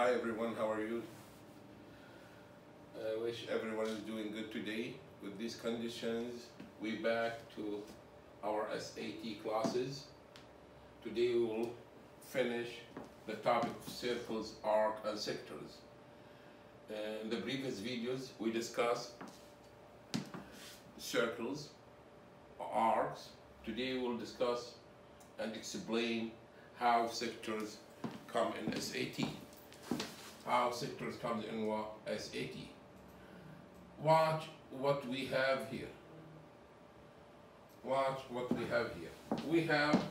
Hi everyone, how are you? I wish everyone is doing good today. With these conditions, we back to our SAT classes. Today we will finish the topic of circles, arc, and sectors. In the previous videos, we discussed circles, arcs. Today we'll discuss and explain how sectors come in SAT. How sectors comes in what SAT. Watch what we have here. Watch what we have here. We have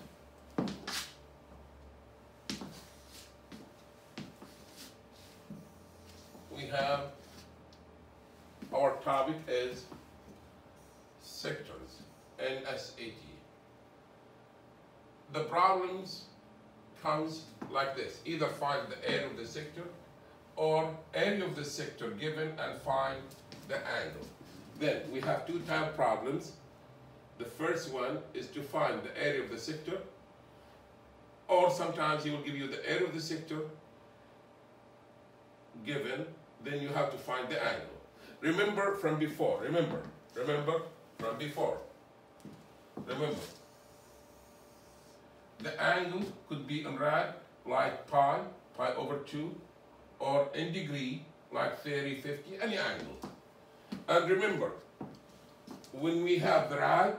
we have our topic is sectors in SAT. The problems comes like this. Either find the area of the sector or area of the sector given and find the angle. Then we have two type problems. The first one is to find the area of the sector or sometimes he will give you the area of the sector given, then you have to find the angle. Remember from before, remember, remember from before. Remember, the angle could be in rad like pi, pi over 2, or in degree like 30, 50, any angle. And remember, when we have the rad,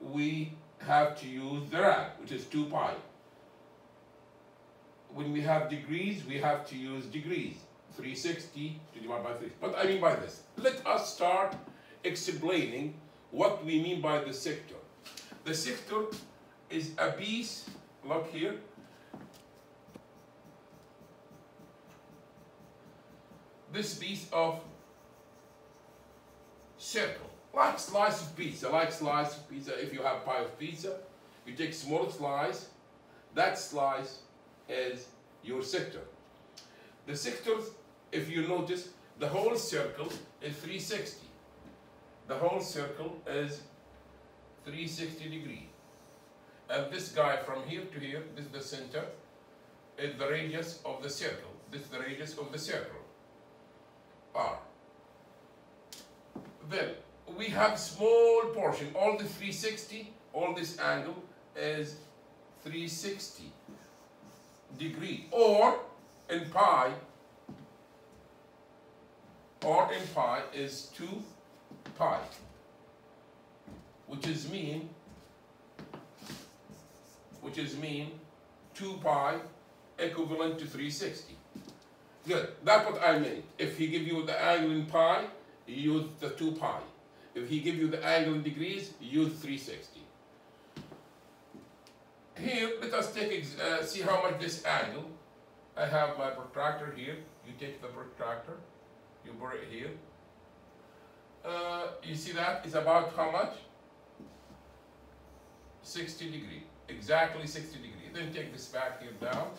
we have to use the rad, which is 2 pi. When we have degrees, we have to use degrees, 360 to divide by 3. What I mean by this? Let us start explaining what we mean by the sector. The sector is a piece, look here, this piece of circle, like slice of pizza, like slice of pizza. If you have pie of pizza, you take small slice, that slice is your sector. The sectors, if you notice, the whole circle is 360. The whole circle is 360 degree. And this guy from here to here, this is the center, is the radius of the circle. This is the radius of the circle, R. Then we have small portion, all the 360, all this angle is 360 degree, or in pi, or in pi is 2 pi, which is mean, which is mean 2 pi equivalent to 360. Good, that's what I meant. If he give you the angle in pi, use the 2 pi. If he give you the angle in degrees, use 360. Here, let us take uh, see how much this angle. I have my protractor here. You take the protractor, you put it here. Uh, you see that is about how much? 60 degree, exactly 60 degree. Then take this back here down,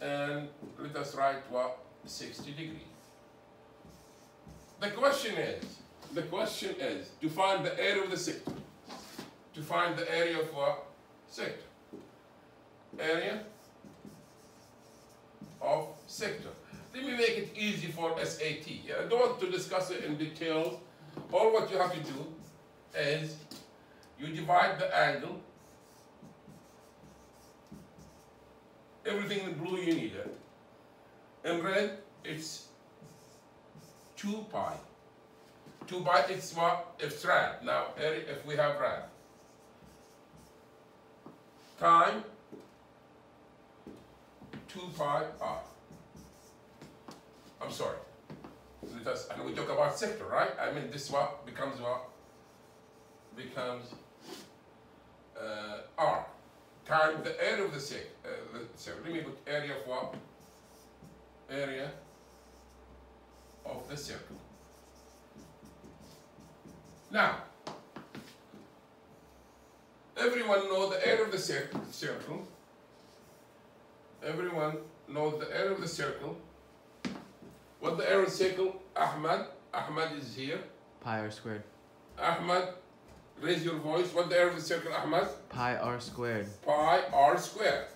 and let us write what 60 degree. The question is, the question is to find the area of the sector. To find the area of what? Sector. Area of sector. Let me make it easy for SAT. I don't want to discuss it in detail. All what you have to do is you divide the angle. Everything in blue you need it. In red, it's 2 pi. 2 pi, it's what? It's rad. Now, if we have rad. Time, 2 pi r. I'm sorry. Let us, and we talk about sector, right? I mean, this what becomes what? Becomes uh, R. Time the area of the sector. Uh, the, let me put area of what? Area of the circle. Now, everyone know the area of the circle. Everyone knows the area of the circle. What the area of the circle? Ahmad. Ahmad is here. Pi r squared. Ahmad, raise your voice. What the area of the circle, Ahmad? Pi r squared. Pi r squared.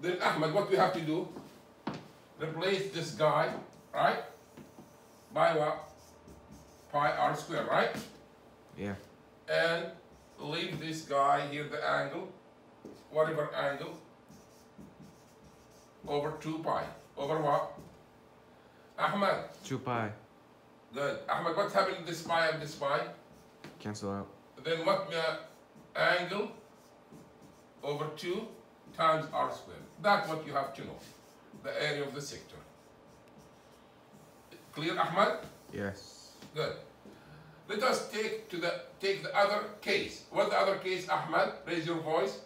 Then Ahmad, what we have to do? replace this guy, right? By what? Pi r squared, right? Yeah. And leave this guy here, the angle, whatever angle, over 2 pi. Over what? Ahmed, 2 pi. good. Ahmed, what's happening to this pi and this pi? Cancel out. Then what uh, angle over 2 times r squared. That's what you have to know. The area of the sector. Clear, Ahmed? Yes. Good. Let us take to the take the other case. What the other case, Ahmed? Raise your voice.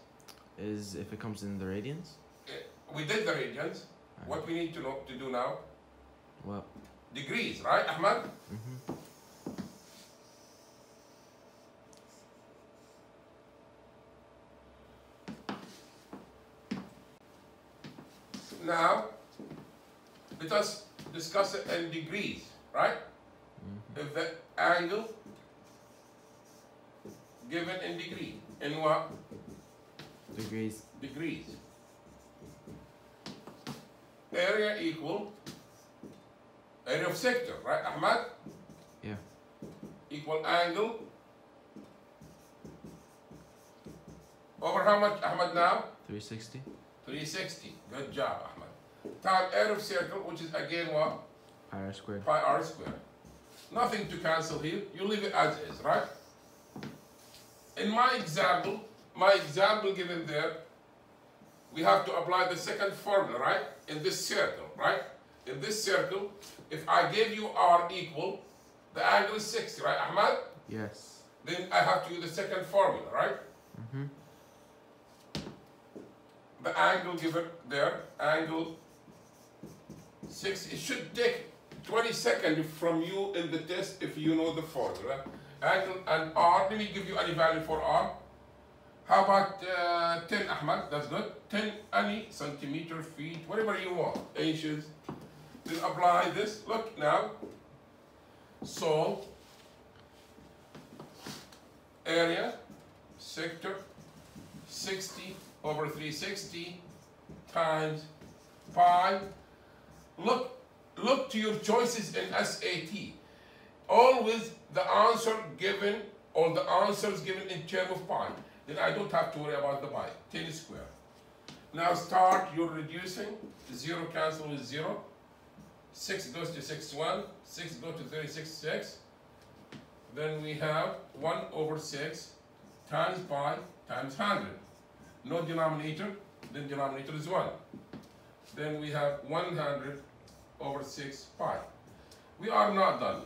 Is if it comes in the radians? Eh, We did the radians. What we need to know to do now? Well, Degrees, right, Ahmed? mhm. Now, let us discuss it in degrees, right? Mm-hmm. If the angle given in degree, in what degrees. degrees? Area equal area of sector, right, Ahmad? Yeah. Equal angle over how much, Ahmad, now? 360. 360. Good job, Ahmad. Time area of circle, which is again what? Pi r squared. pi r squared. Nothing to cancel here. You leave it as is, right? In my example, my example given there, we have to apply the second formula, right? In this circle, right? In this circle, if I give you r equal, the angle is 60, right, Ahmad? Yes. Then I have to use the second formula, right? Mm-hmm. the angle given there, angle 6, it should take 20 seconds from you in the test if you know the formula. Angle and R, let me give you any value for R. How about uh, 10, Ahmad? That's good. 10, any centimeter, feet, whatever you want, inches. Then apply this. Look now. Solve. Area, sector, 60 over 360 times pi. Look, look to your choices in SAT. Always the answer given or the answers given in term of pi. Then I don't have to worry about the pi. 10 square. Now start your reducing. Zero cancel with zero. 6 goes to 6, 1. 6 goes to 36, 6. Then we have 1 over 6 times pi times 100 no denominator, then denominator is 1. Then we have 100 over 6 pi. We are not done.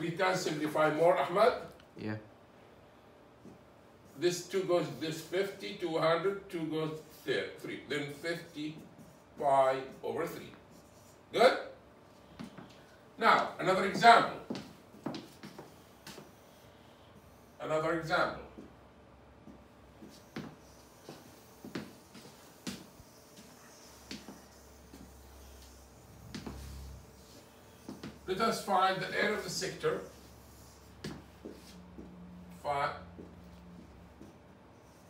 We can simplify more, Ahmad. Yeah. This 2 goes, this 50 to 100, 2 goes there, 3. Then 50 pi over 3. Good? Now, another example. Another example. Let us find the area of the sector. Five,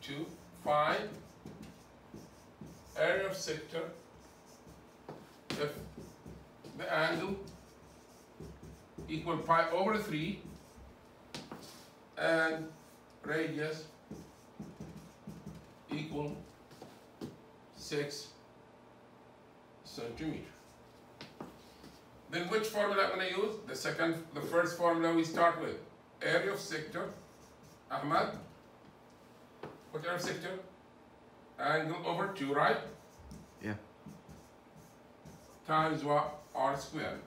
two, find area of sector. If the angle equal pi over 3 and radius equal 6 centimeter. Then which formula I'm going to use? The second, the first formula we start with. Area of sector. Ahmad? What area of sector? Angle over 2, right? Yeah. Times what? R squared.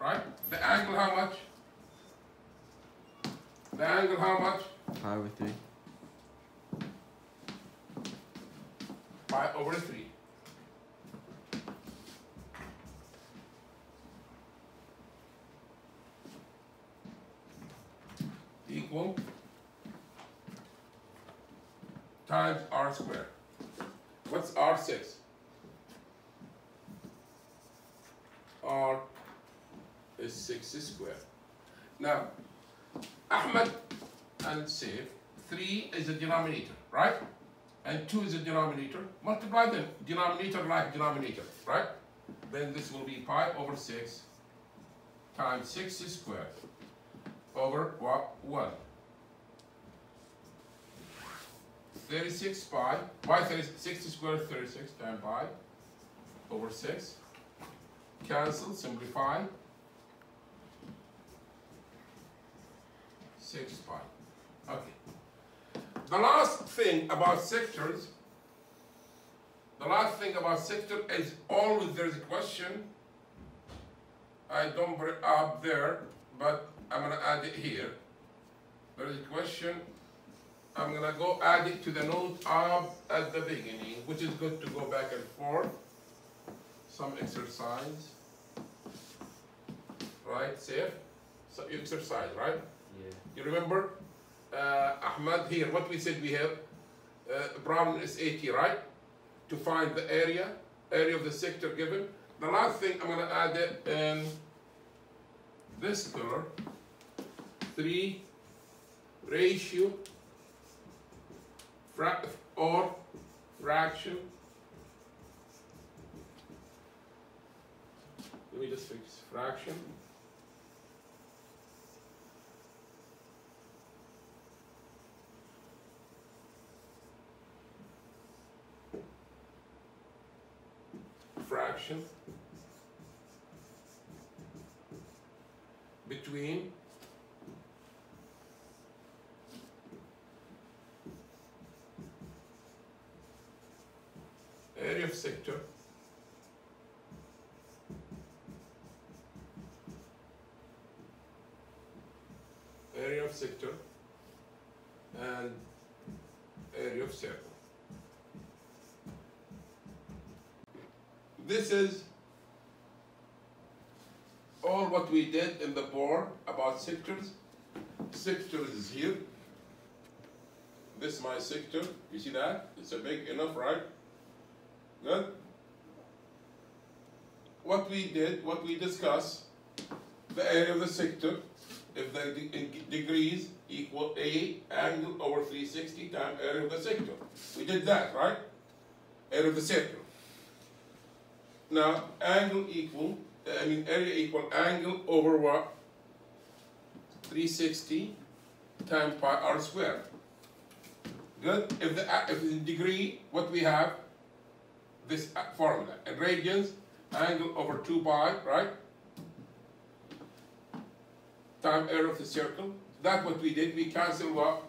Right? The angle how much? The angle how much? Pi over 3. Pi over 3. Equal times r squared. What's r6? r is 6 squared. Now, Ahmed and Saif, 3 is the denominator, right? and 2 is the denominator, multiply them, denominator like denominator, right? then this will be pi over 6 times 6 squared over what? 1. 36 pi, pi 30, 60 squared 36 times pi over 6. Cancel, simplify. 6 pi. Okay. The last thing about sectors, the last thing about sector is always there's a question. I don't it up there, but I'm gonna add it here. There is a question. I'm gonna go add it to the note up at the beginning, which is good to go back and forth. Some exercise. Right, Saif? So exercise, right? You remember, uh, Ahmad, here, what we said we have, uh, is 80, right? To find the area, area of the sector given. The last thing, I'm gonna add it in this color, three ratio fra or fraction. Let me just fix fraction. Fraction between area of sector area of sector and area of circle. This is all what we did in the board about sectors. Sectors is here. This is my sector. You see that? It's a big enough, right? Good. What we did, what we discussed, the area of the sector, if the de- degrees equal A angle over 360 times area of the sector. We did that, right? Area of the circle. Now, angle equal, I mean area equal angle over what? 360 times pi r squared. Good? If the, if the degree, what we have, this uh, formula. And radians, angle over 2 pi, right? Time area of the circle. That's what we did. We cancel what?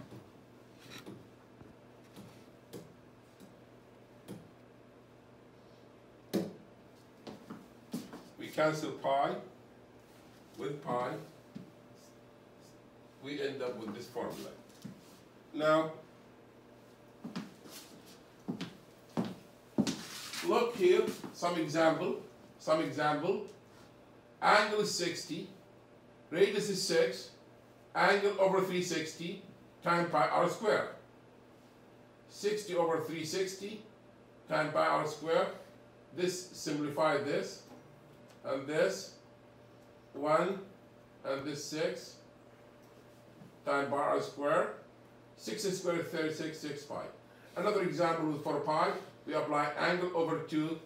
Cancel pi with pi. We end up with this formula. Now, look here, some example, some example. Angle is 60, radius is 6, angle over 360 times pi r squared. 60 over 360 times pi r squared. This simplify this and this 1 and this 6 times r squared. 6 squared is 36, 6 pi. Another example with for pi, we apply angle over 2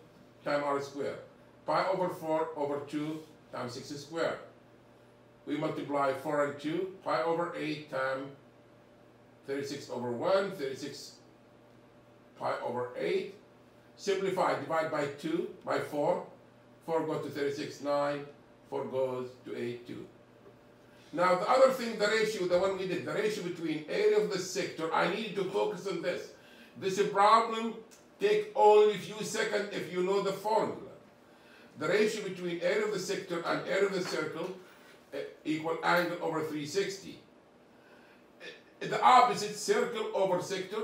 times r squared. Pi over 4 over 2 times 6 squared. We multiply 4 and 2, pi over 8 times 36 over 1, 36 pi over 8. Simplify, divide by 2, by 4. 4 goes to 36, 9. 4 goes to 8, 2. Now the other thing, the ratio, the one we did, the ratio between area of the sector, I need to focus on this. This problem take only a few seconds if you know the formula. The ratio between area of the sector and area of the circle uh, equal angle over 360. Uh, The opposite circle over sector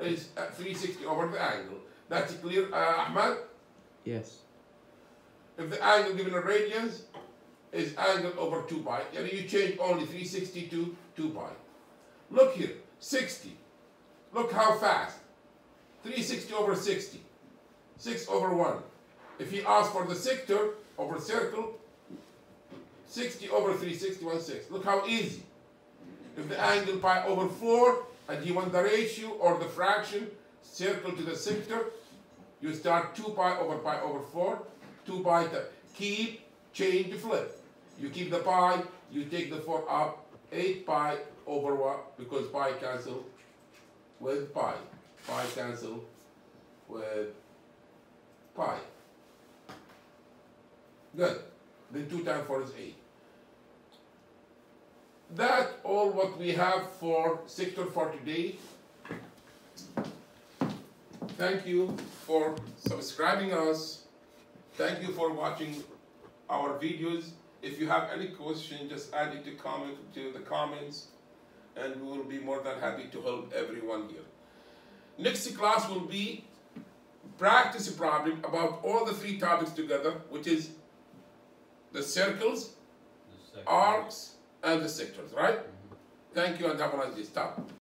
is uh, 360 over the angle. That's clear, uh, Ahmad? Yes. If the angle given in radians is angle over 2 pi, and you change only 360 to 2 pi. Look here, 60. Look how fast. 360 over 60. 6 over 1. If he asks for the sector over circle, 60 over 360, 1 6. Look how easy. If the angle pi over 4, and you want the ratio or the fraction, circle to the sector, you start 2 pi over pi over 4, two pi, ti- keep, change, the flip. You keep the pi, you take the four up, eight pi over what, because pi cancel with pi, pi cancel with pi. Good, then two times four is eight. That all what we have for sector for today. Thank you for subscribing us. Thank you for watching our videos. If you have any question, just add it to comment to the comments, and we will be more than happy to help everyone here. Next class will be practice problem about all the three topics together, which is the circles, The arcs, and the sectors, right? Mm-hmm. Thank you and have a nice day. Stop.